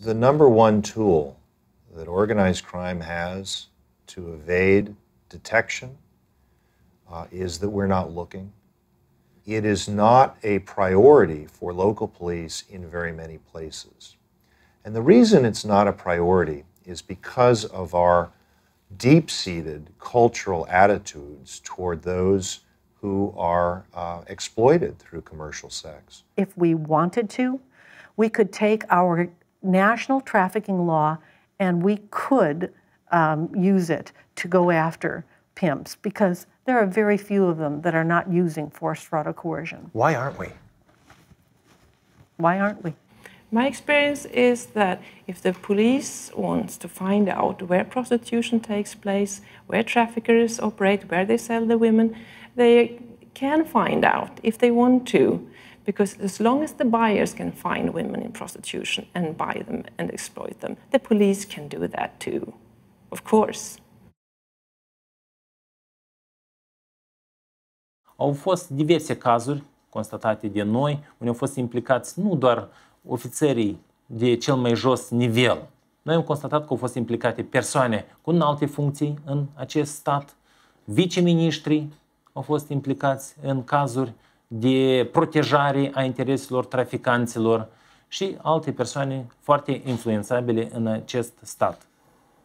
The number one tool that organized crime has to evade detection uh, is that we're not looking. It is not a priority for local police in very many places. And the reason it's not a priority is because of our deep seated cultural attitudes toward those who are uh, exploited through commercial sex. If we wanted to, we could take our national trafficking law and we could um, use it to go after pimps because there are very few of them that are not using force, fraud, or coercion. Why aren't we? Why aren't we? My experience is that if the police wants to find out where prostitution takes place, where traffickers operate, where they sell the women, they can find out if they want to. Because as long as the buyers can find women in prostitution and buy them and exploit them, the police can do that too, of course. Au fost diverse cazuri constatate de noi, unde au fost implicați nu doar ofițerii de cel mai jos nivel. Noi am constatat că au fost implicate persoane cu înalte funcții în acest stat, viceministrii au fost implicați în cazuri de protejare a intereselor traficanților și alte persoane foarte influențabile în acest stat.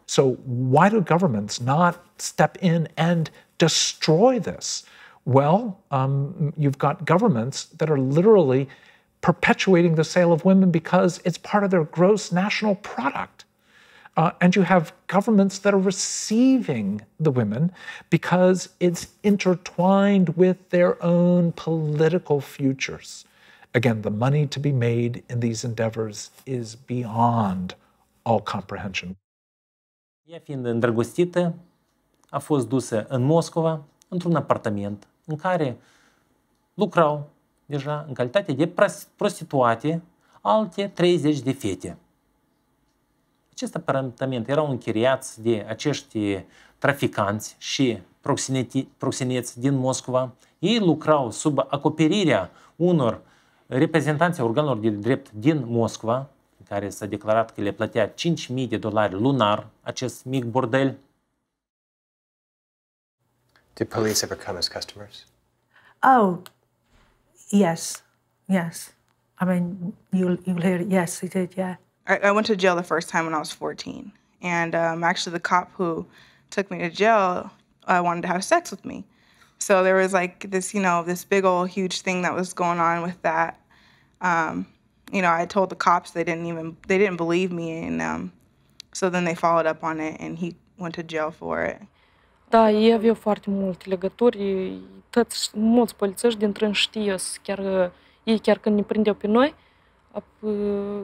So why do governments not step in and destroy this? Well, um, you've got governments that are literally perpetuating the sale of women because it's part of their gross national product. Uh, and you have governments that are receiving the women because it's intertwined with their own political futures. Again, the money to be made in these endeavors is beyond all comprehension. Ea fiind îndrăgostită, a fost dusă în Moscova, într-un apartament în care lucrau deja în calitate de prostituate alte 30 de fete. Acest apartament erau închiriați de acești traficanți și proxineți din Moscova. Ei lucrau sub acoperirea unor reprezentanți organelor de drept din Moscova, care s-a declarat că le plătea 5.000 de dolari lunar acest mic bordel. Do police ever come as customers? Oh, yes, yes. I mean, you'll, you'll hear it. Yes, he did, yeah. I, I went to jail the first time when I was 14. And um, actually, the cop who took me to jail uh, wanted to have sex with me. So there was like this, you know, this big old huge thing that was going on with that. Um, you know, I told the cops they didn't even they didn't believe me, and um, so then they followed up on it, and he went to jail for it. Da, ei aveau foarte multe legături, toți, mulți polițiști dintre știe, chiar ei chiar când ne prindeau pe noi,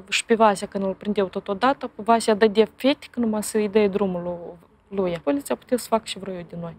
și pe Vasea când îl prindeau totodată, pe Vasea dădea fete că numai să-i dea drumul lui. Poliția putea să facă și vreo de noi.